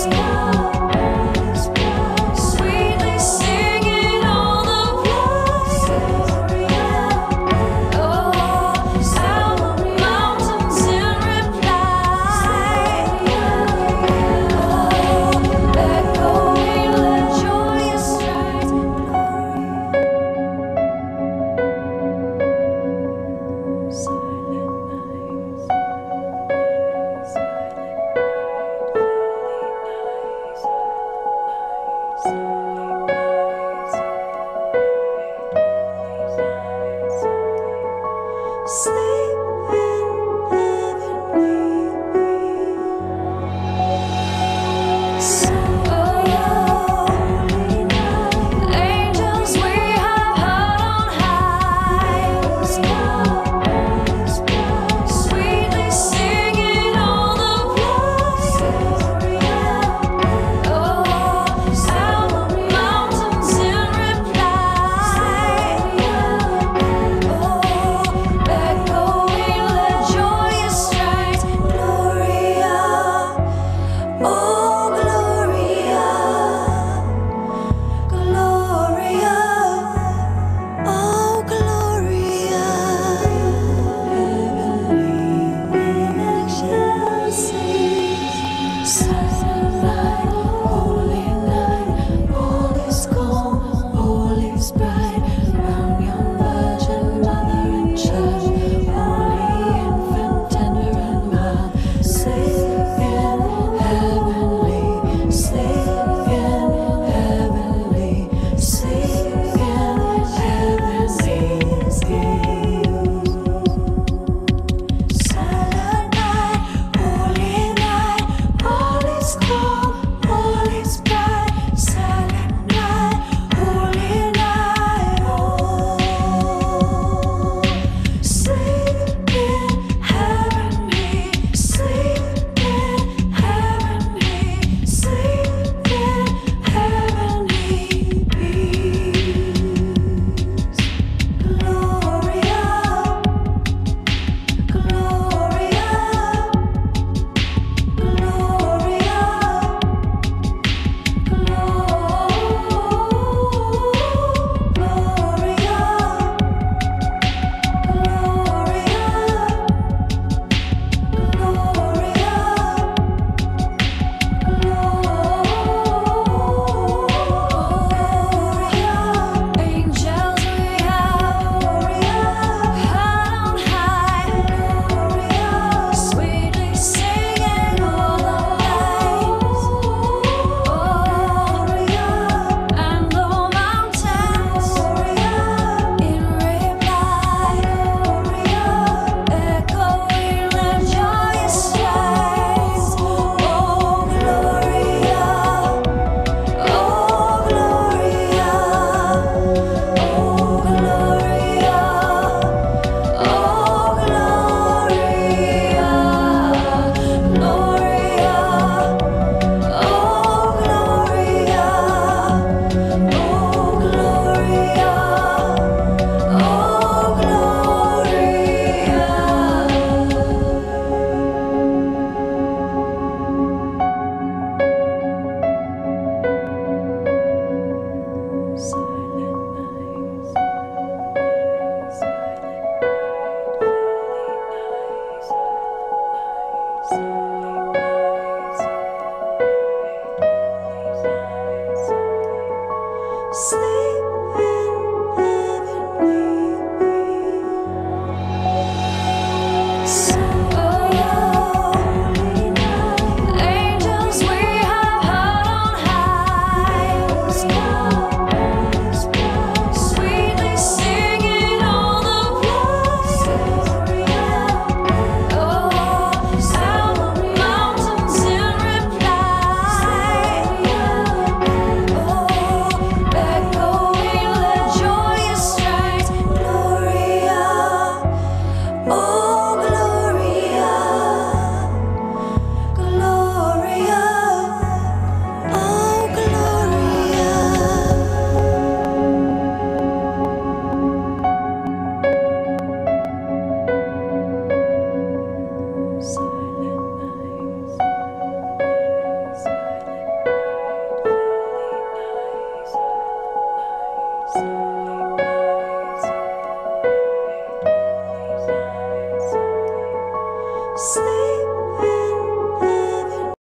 Just